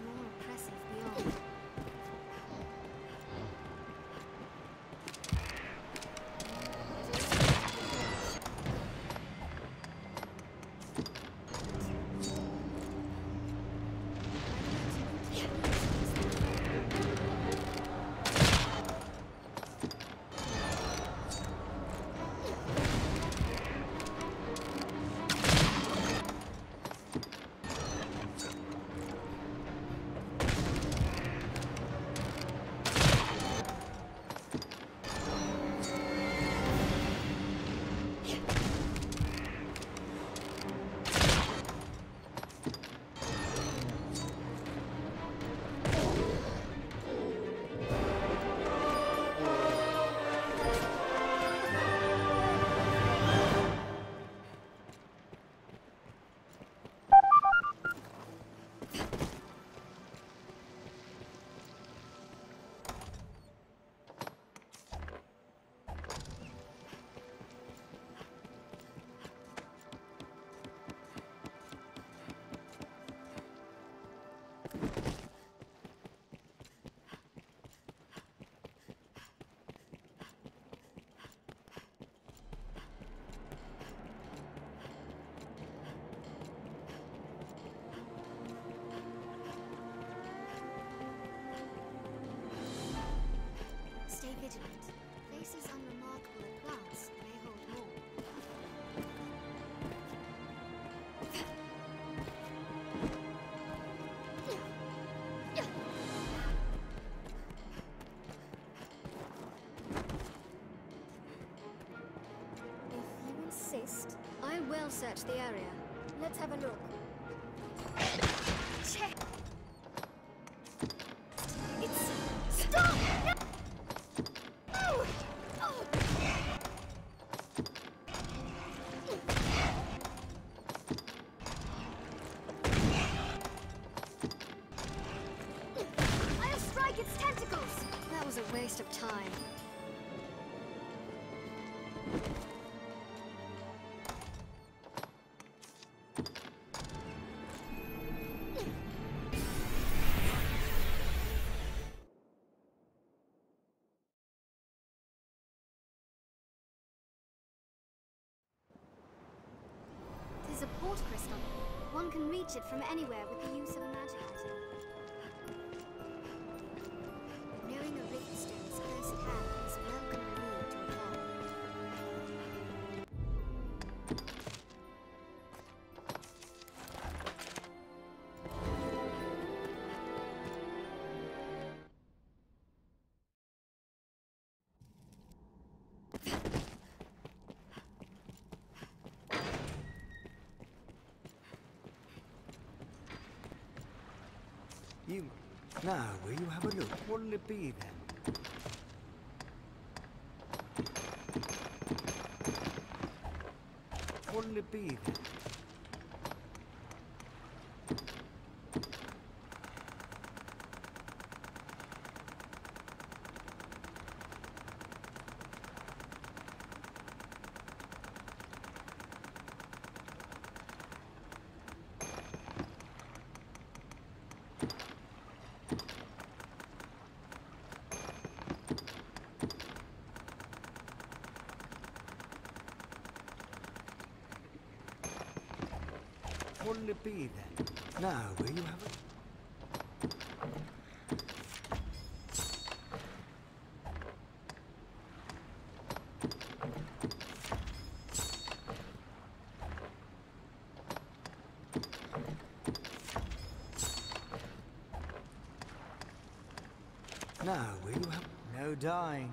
more oppressive Vigilant. Places unremarkable at may hold more. If you insist, I will search the area. Let's have a look. Check. Is a portcrystal. One can reach it from anywhere with the use of a magic item. A look? What'll it? What'll it be then? What'll it be then? Now, will you have a... Now, will you have... No dying.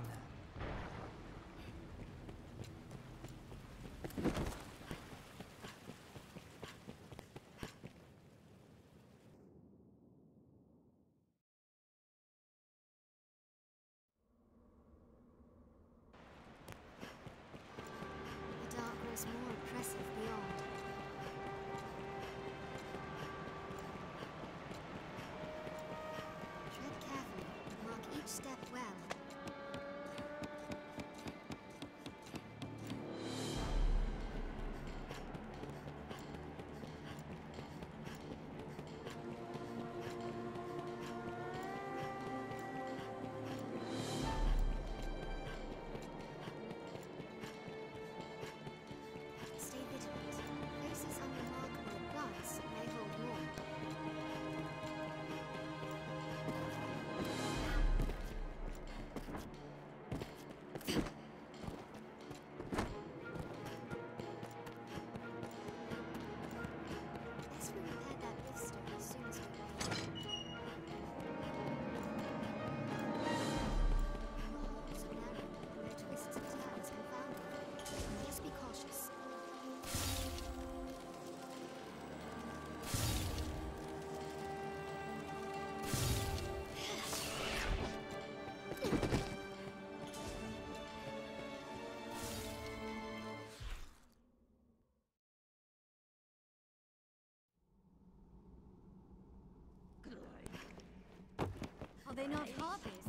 Not harpies?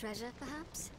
treasure, perhaps?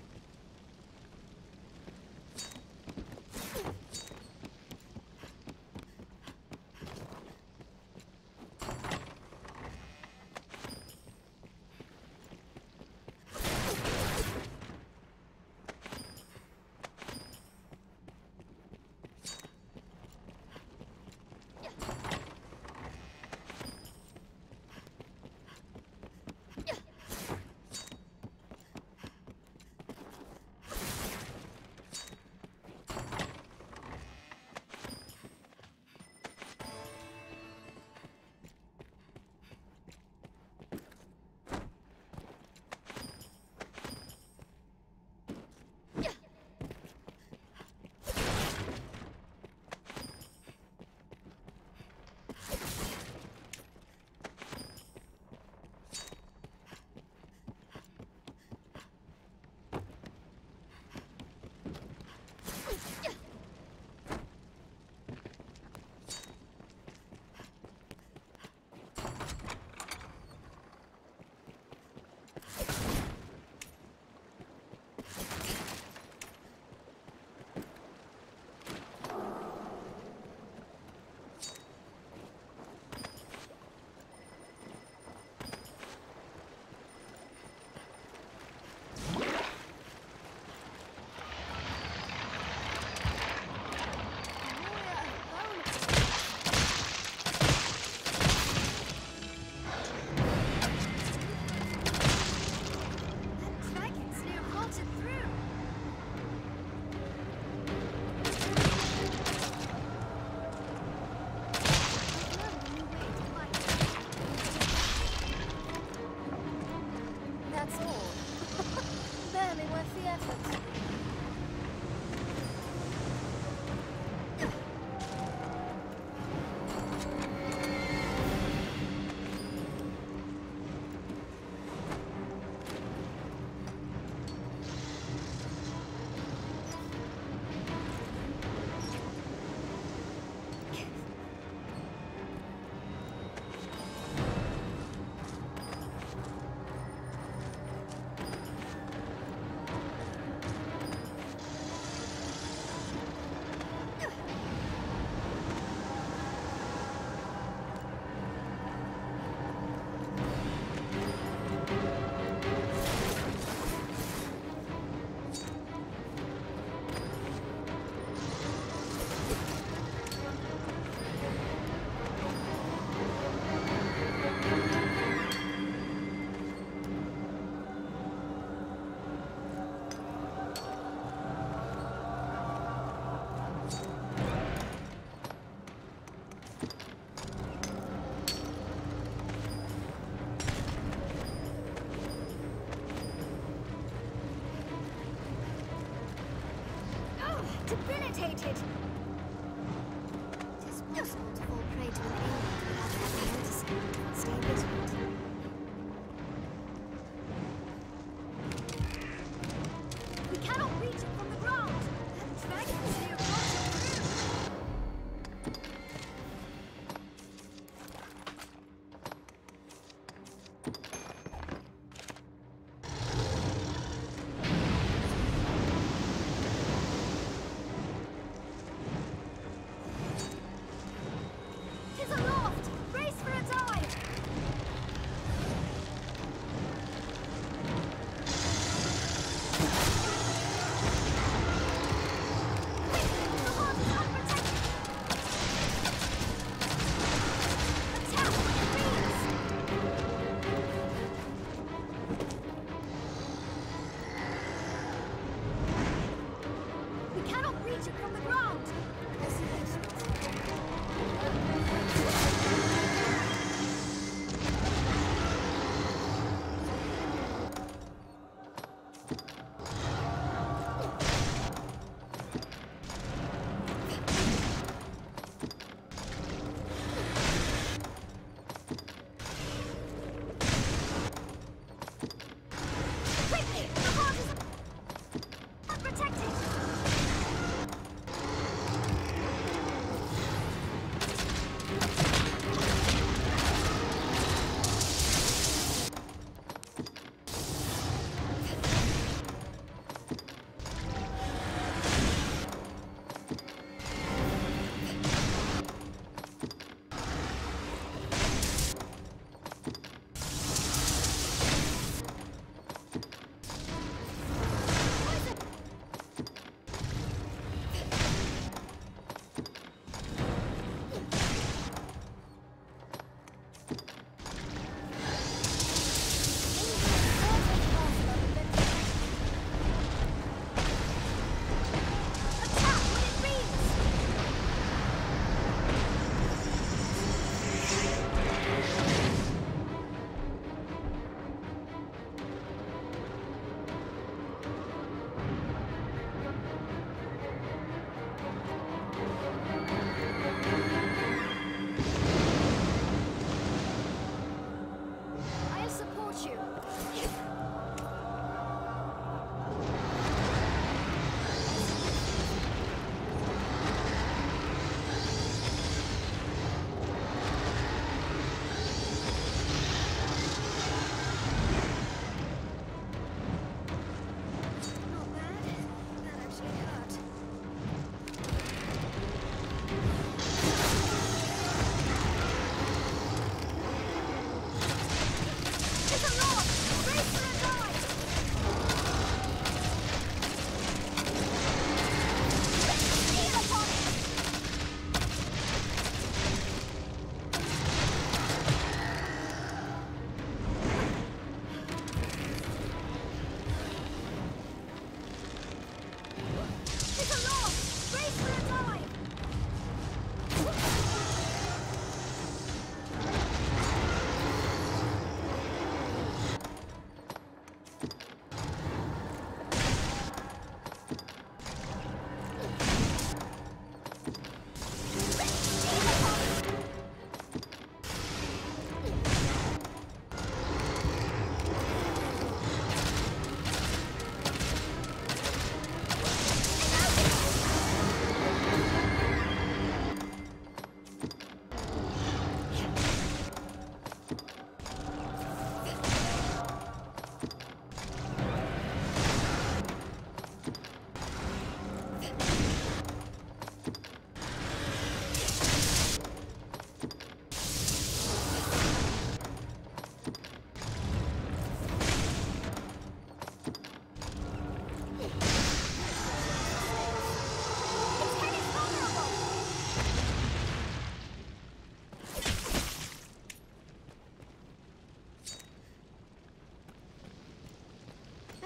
debilitated. It is possible to fall prey to an ailment without ever noticing. Stay.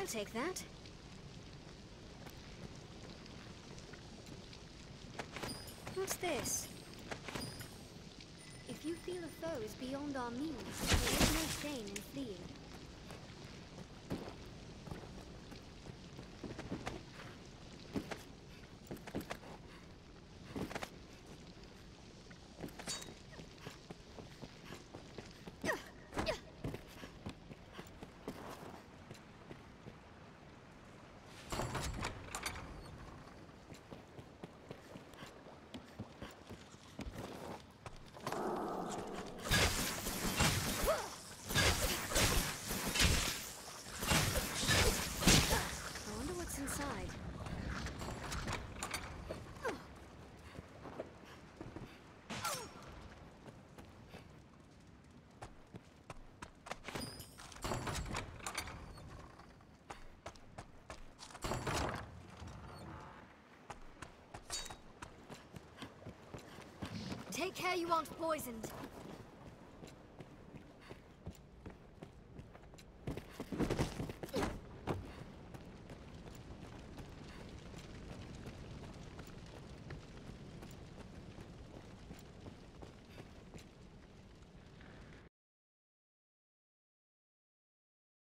I'll take that. What's this? If you feel a foe is beyond our means, there is no shame in fleeing. I wonder what's inside. Take care you aren't poisoned.